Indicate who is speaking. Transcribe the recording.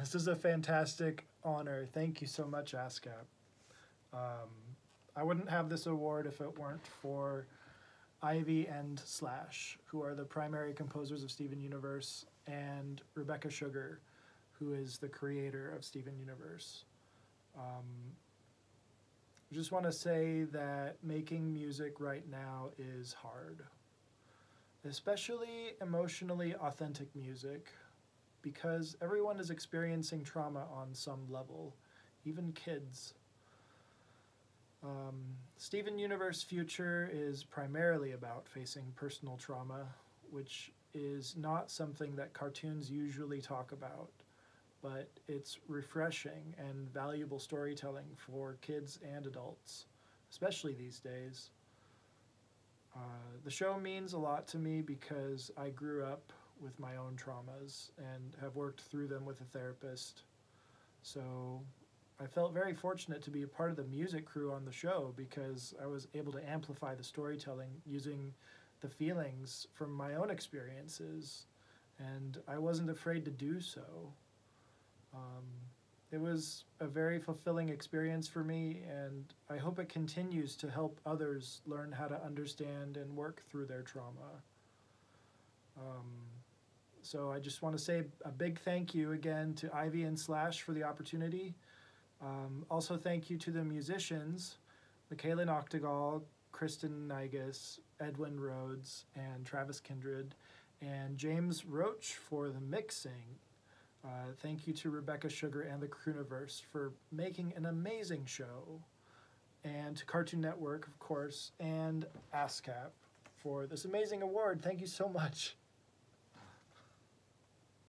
Speaker 1: This is a fantastic honor. Thank you so much, ASCAP. Um, I wouldn't have this award if it weren't for Aivi and Surasshu, who are the primary composers of Steven Universe, and Rebecca Sugar, who is the creator of Steven Universe. Um, I just want to say that making music right now is hard, especially emotionally authentic music, because everyone is experiencing trauma on some level, even kids. Um, Steven Universe Future is primarily about facing personal trauma, which is not something that cartoons usually talk about, but it's refreshing and valuable storytelling for kids and adults, especially these days. Uh, the show means a lot to me because I grew up with my own traumas and have worked through them with a therapist. So I felt very fortunate to be a part of the music crew on the show because I was able to amplify the storytelling using the feelings from my own experiences, and I wasn't afraid to do so. Um, it was a very fulfilling experience for me, and I hope it continues to help others learn how to understand and work through their trauma. Um, so I just want to say a big thank you again to Aivi and Surasshu for the opportunity. Um, also, thank you to the musicians, Michaela Noctegal, Kristen Nigas, Edwin Rhodes, and Travis Kindred, and James Roach for the mixing. Uh, thank you to Rebecca Sugar and the Crewniverse for making an amazing show, and to Cartoon Network, of course, and ASCAP for this amazing award. Thank you so much.